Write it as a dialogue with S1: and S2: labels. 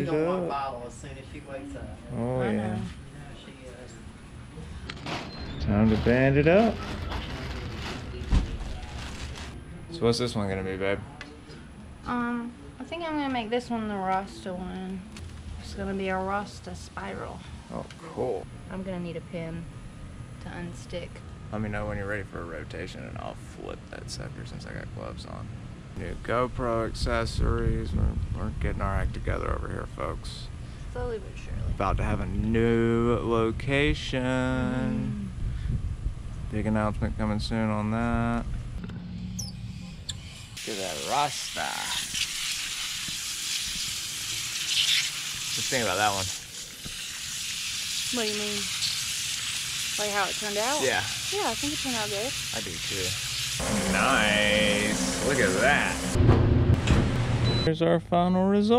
S1: She's gonna want a bottle as soon as she wakes up.
S2: Oh
S3: I
S2: yeah.
S3: know.
S1: Yeah, she is.
S2: Time to band it up. So what's this one gonna be, babe?
S3: Um, I think I'm gonna make this one the Rasta one. It's gonna be a Rasta spiral.
S2: Oh, cool.
S3: I'm gonna need a pin to unstick.
S2: Let me know when you're ready for a rotation and I'll flip that sucker since I got gloves on. New GoPro accessories. We're, we're getting our act together over here, folks.
S3: Slowly but surely.
S2: About to have a new location. Mm. Big announcement coming soon on that. Look at that Rasta. Just think about that one.
S3: What do you mean? Like how it turned out?
S2: Yeah,
S3: Yeah, I think it turned out good.
S2: I do too. Look at that. Here's our final result.